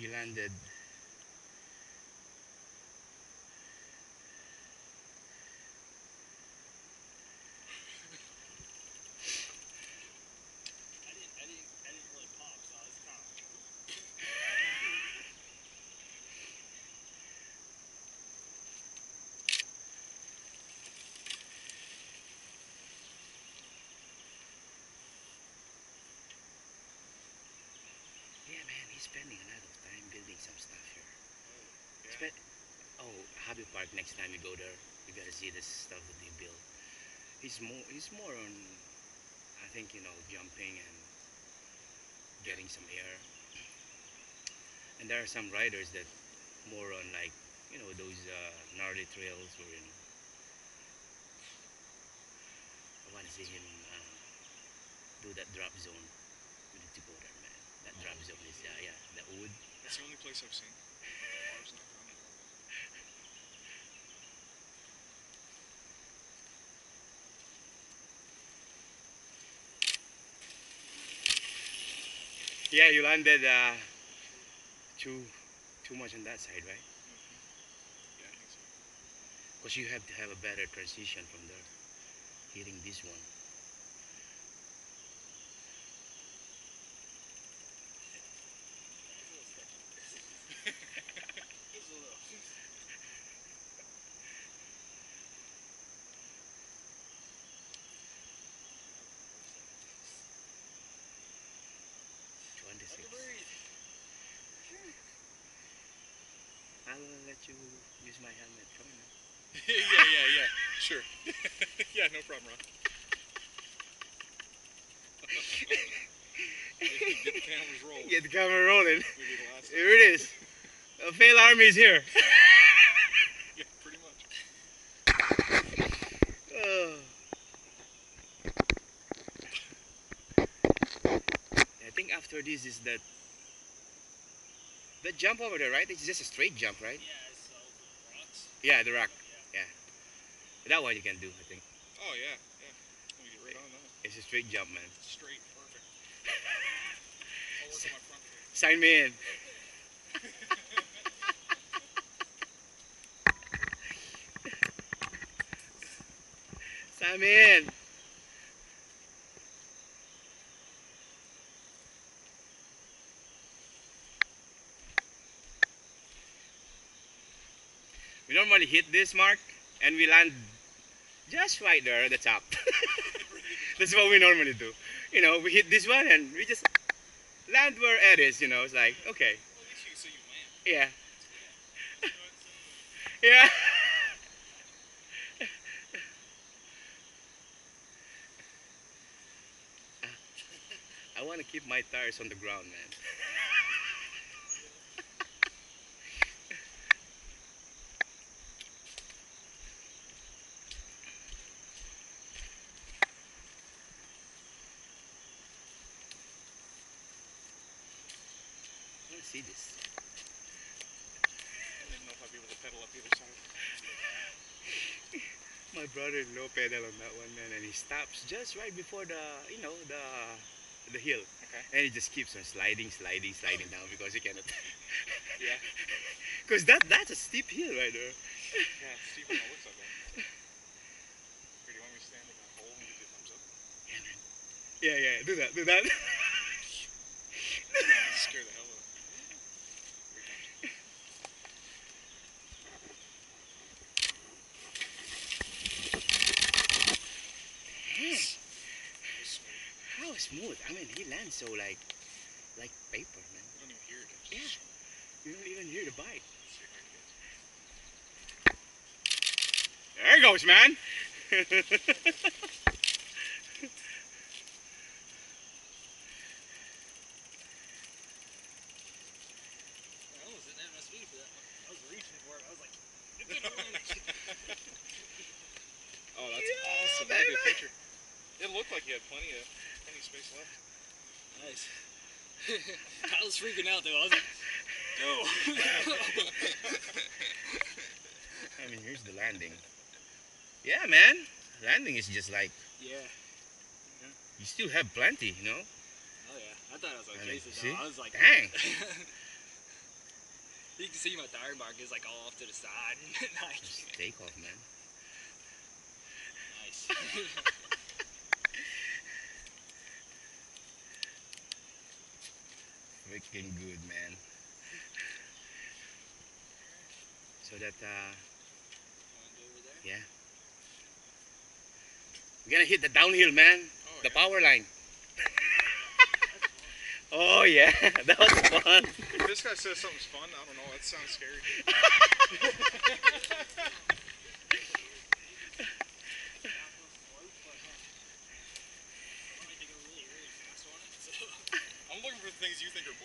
He landed. I didn't, I didn't, I didn't really pop, so I was kind of. Yeah, man, he's spending a lot of time building some stuff here. yeah. Spe- oh, Hobby Park. Next time you go there, you gotta see this stuff that they build. He's more. He's more on. I think you know, jumping and getting some air. And there are some riders that more on like you know those uh, gnarly trails where you know. I want to see him uh, do that drop zone. We need to go there, man. That drop zone is uh, yeah, the wood. That's the only place I've seen. Water's not down there. Yeah, you landed uh, too too much on that side, right? Because you have to have a better transition from there, hitting this one. Gives a little. I 26. can breathe. Will let you use my helmet. Come on. yeah, yeah, yeah. Sure. yeah, no problem, Ron. Get the cameras rolling. Get the camera rolling. We did the last time. Here it is. A fail army is here. Yeah, pretty much. Oh. I think after this is that that jump over there, right? It's just a straight jump, right? Yeah, it's uh, the rocks. Yeah, the rock. That one you can do, I think. Oh, yeah, yeah. Get right on that. It's a straight jump, man. Straight, perfect. I'll work on my front. Sign me in. Sign me in. We normally hit this mark and we land just right there at the top. That's what we normally do. You know, we hit this one and we just land where it is, you know. It's like, okay, yeah, yeah. I want to keep my tires on the ground, man. See this. I didn't know if I'd be able to pedal up the other side. My brother-in-law pedal on that one, man, and he stops just right before the, you know, the the hill. Okay. And he just keeps on sliding, sliding, sliding down because he cannot. Yeah. Because that that's a steep hill right there. Yeah, Stephen, it looks like that. Here, do you want me to stand in that hole and give you a thumbs up? Yeah, man. Yeah, yeah, do that, do that. Scare the hell out of me. Here he comes. Damn, That was smooth. how smooth. I mean, he lands so like, like paper, man. You don't even hear it. Yeah. You don't even hear the bite. Let's see if I can get There it goes, man. I almost didn't have enough speed for that one. I was reaching for it. I was like, Oh, that's Yeah, awesome. Baby. picture. It looked like you had plenty of space left. nice. I was freaking out though. I was like, go. I mean, here's the landing. Yeah, man. Landing is just like yeah. you still have plenty, you know. Oh yeah. I thought I was on I mean, though. I was like, Dang. You can see my tire mark is like all off to the side. nice. Just take off, man. Nice. Freaking good, man. So that, uh, yeah. We're gonna hit the downhill, man. Oh, The yeah. power line. oh, yeah. That was fun. If this guy says something's fun, I don't know. That sounds scary. I'm looking for things you think are.